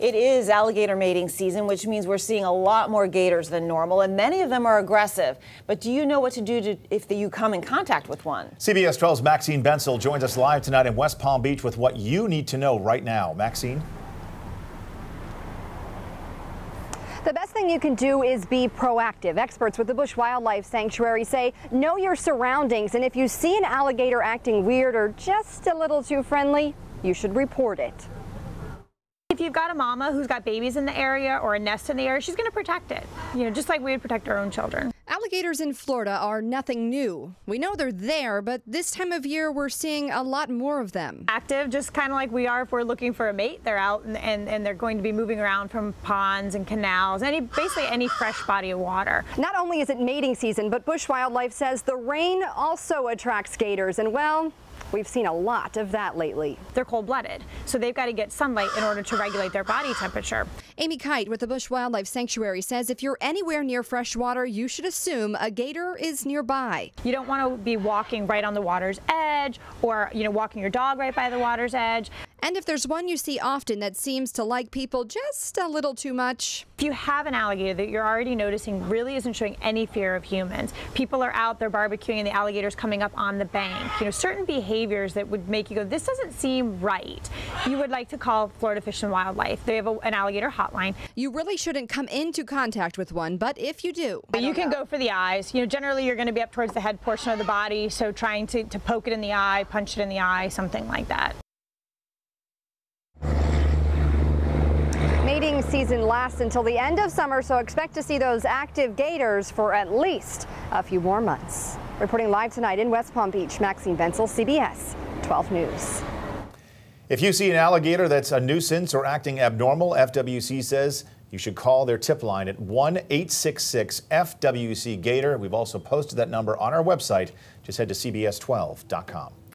It is alligator mating season, which means we're seeing a lot more gators than normal, and many of them are aggressive. But do you know what to do to, if you come in contact with one? CBS 12's Maxine Bensel joins us live tonight in West Palm Beach with what you need to know right now. Maxine? The best thing you can do is be proactive. Experts with the Busch Wildlife Sanctuary say know your surroundings, and if you see an alligator acting weird or just a little too friendly, you should report it. If you've got a mama who's got babies in the area or a nest in the area, she's going to protect it, you know, just like we would protect our own children. Alligators in Florida are nothing new. We know they're there, but this time of year we're seeing a lot more of them. Active, just kind of like we are if we're looking for a mate. They're out and, and, and they're going to be moving around from ponds and canals, any basically any fresh body of water. Not only is it mating season, but Busch Wildlife says the rain also attracts gators, and well, We've seen a lot of that lately. They're cold-blooded, so they've got to get sunlight in order to regulate their body temperature. Amy Kite with the Busch Wildlife Sanctuary says if you're anywhere near fresh water, you should assume a gator is nearby. You don't want to be walking right on the water's edge or, you know, walking your dog right by the water's edge. And if there's one you see often that seems to like people just a little too much. If you have an alligator that you're already noticing really isn't showing any fear of humans, people are out there barbecuing and the alligator's coming up on the bank, you know, certain behaviors that would make you go, this doesn't seem right, you would like to call Florida Fish and Wildlife. They have a, an alligator hotline. You really shouldn't come into contact with one, but if you do. But you can know. go for the eyes. You know, generally you're going to be up towards the head portion of the body, so trying to, to poke it in the eye, punch it in the eye, something like that. Mating season lasts until the end of summer, so expect to see those active gators for at least a few more months. Reporting live tonight in West Palm Beach, Maxine Bensel, CBS 12 News. If you see an alligator that's a nuisance or acting abnormal, FWC says you should call their tip line at 1 866 FWC Gator. We've also posted that number on our website. Just head to CBS12.com.